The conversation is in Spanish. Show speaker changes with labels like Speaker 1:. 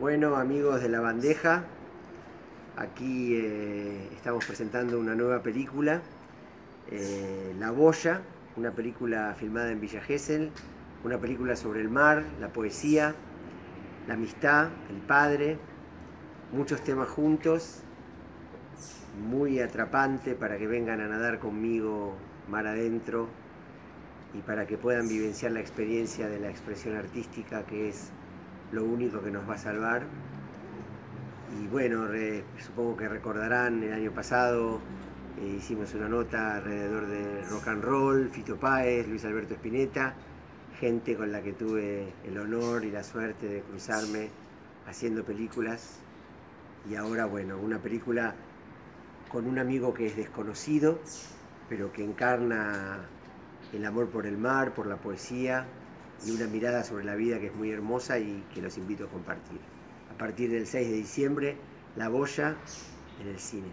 Speaker 1: Bueno, amigos de la bandeja, aquí eh, estamos presentando una nueva película, eh, La Boya, una película filmada en Villa Gesell, una película sobre el mar, la poesía, la amistad, el padre, muchos temas juntos, muy atrapante para que vengan a nadar conmigo mar adentro y para que puedan vivenciar la experiencia de la expresión artística que es lo único que nos va a salvar. Y bueno, supongo que recordarán, el año pasado eh, hicimos una nota alrededor de rock and roll, Fito Páez, Luis Alberto Spinetta, gente con la que tuve el honor y la suerte de cruzarme haciendo películas. Y ahora, bueno, una película con un amigo que es desconocido, pero que encarna el amor por el mar, por la poesía, y una mirada sobre la vida que es muy hermosa y que los invito a compartir. A partir del 6 de diciembre, La Boya en el cine.